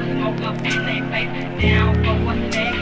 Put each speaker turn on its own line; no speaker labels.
smoke up in their face. Down for what's next.